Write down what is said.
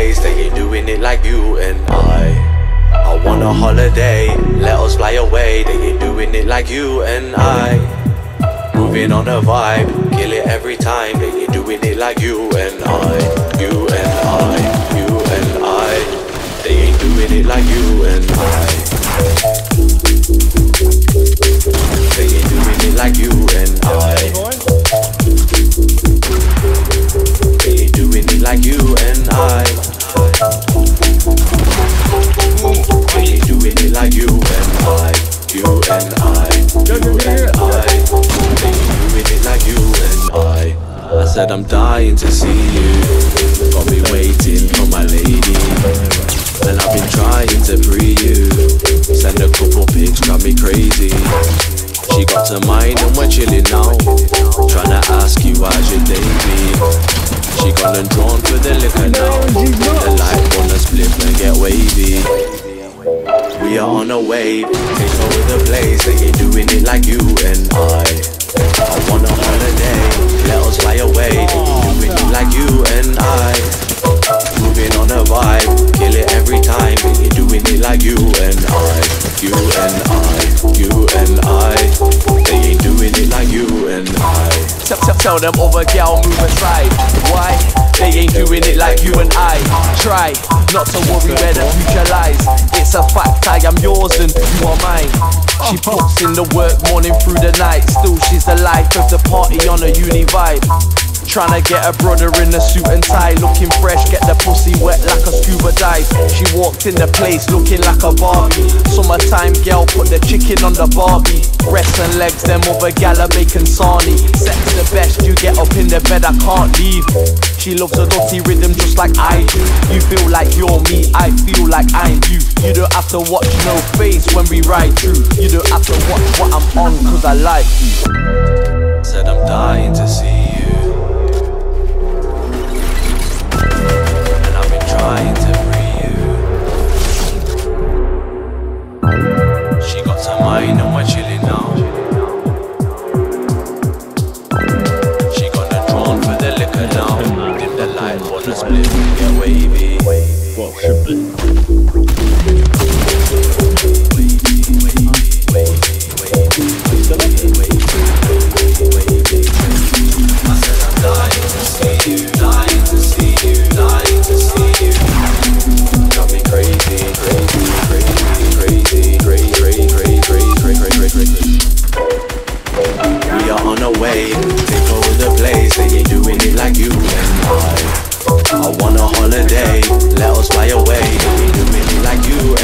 They ain't doing it like you and I. I want a holiday, let us fly away. They ain't doing it like you and I. Moving on a vibe, kill it every time. They ain't doing it like you and I. You and I, you and I. They ain't doing it like you and I. They ain't doing it like you and I. They ain't doing it like you and I. Said I'm dying to see you. Got me waiting for my lady. And I've been trying to free you. Send a couple pics, drive me crazy. She got to mine and we're chilling now. Tryna ask you how's your day been. She gone and drawn for the liquor now. The light wanna split and get wavy. We are on a wave, take over the place. They ain't doing it like you and I. I want a holiday, let us fly away. Doing like you and I. Moving on a vibe, kill it every time. Doing it like you and I. You and I, you and I. They ain't doing it like you and I. Tell, them gal move aside. Why? They ain't doing it like you and I. Try not to worry where the future lies. It's a fact I am yours and you are mine. She puts in the work morning through the night. Still, she's the life of the party on a uni vibe. Tryna get a brother in a suit and tie, looking fresh, get the pussy wet like a scuba dive. She walked in the place looking like a Barbie. Summertime girl, put the chicken on the Barbie. Breasts and legs, them other gal are making sarnie. Sex the best, you get up in the bed, I can't leave. She loves a dirty rhythm just like I do. You feel like you're me, I feel like I'm you. You don't have to watch no face when we ride through. You don't have to watch what I'm on, cause I like you. Said I'm dying to see light, wanna split, get wavy. Well, should be. We are on a wave, take over the place. They ain't doing it like you I. Want a holiday, let us fly away. They ain't doing it like you